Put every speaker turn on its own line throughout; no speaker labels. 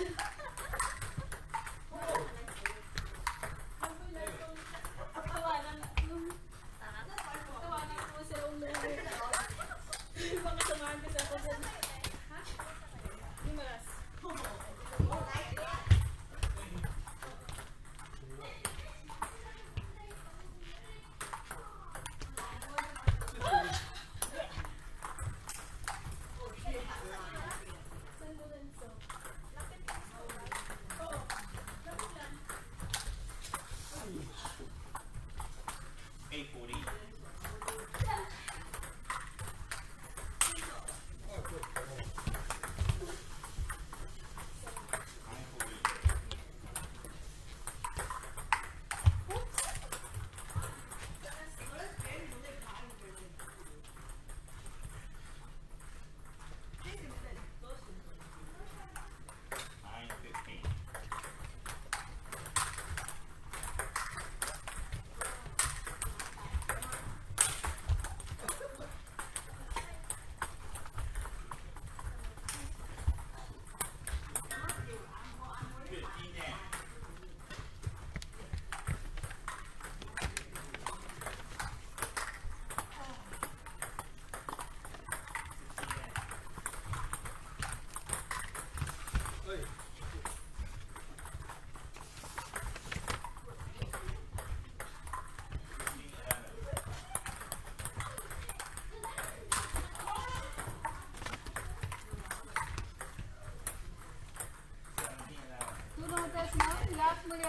Yeah.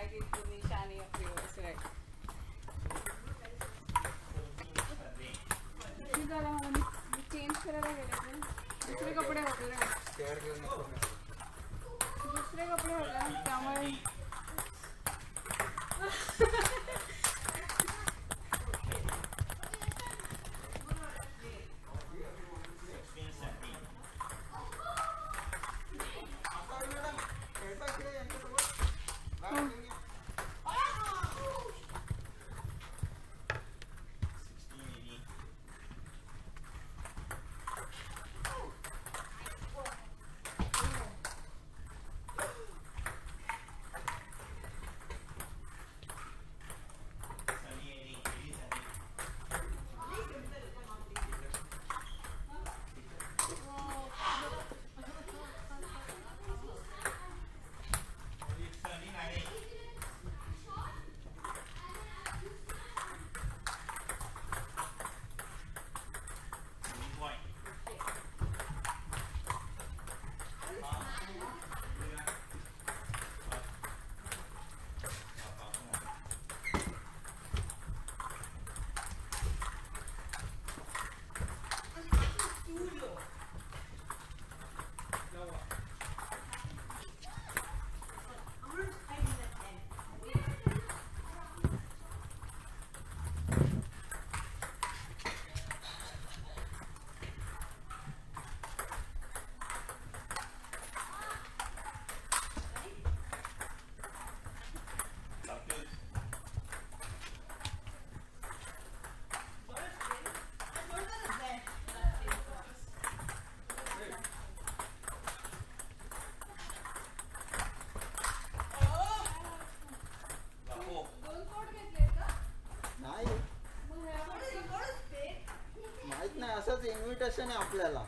flag is the nishani of yours, right? Change करायला गेले दुसरे कपडे
होते
दुसरे कपडे होते त्यामुळे मार्गदर्शन
नाही आपल्याला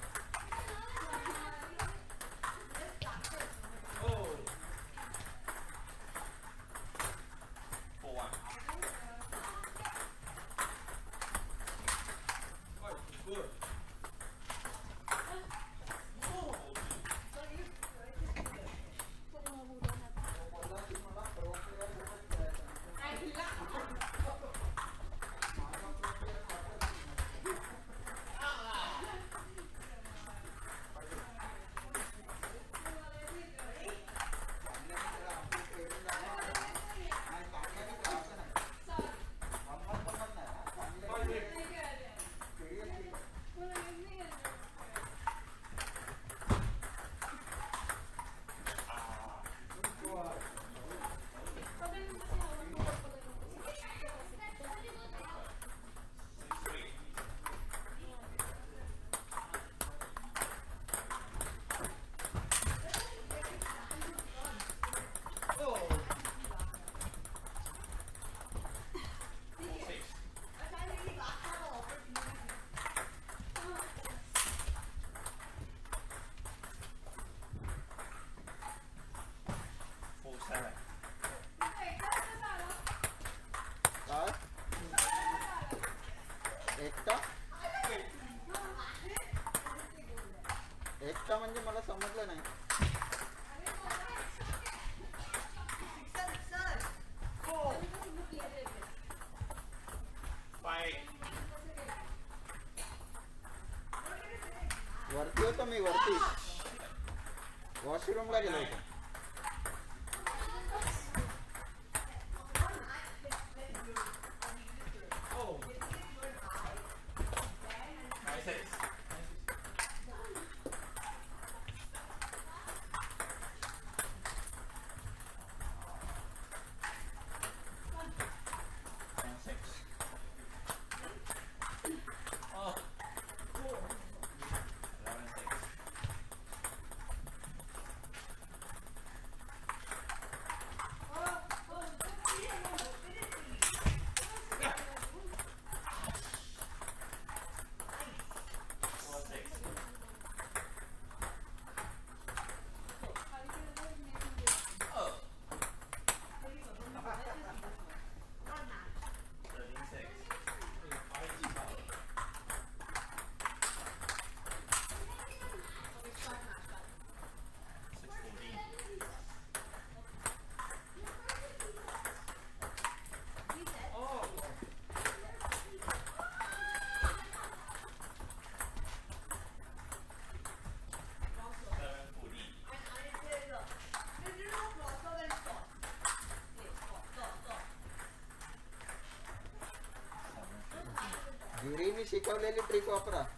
ゃない。वरती होता मी वरती वॉशरूमला गेलो होतो शिकवलेली ट्रिक वापरा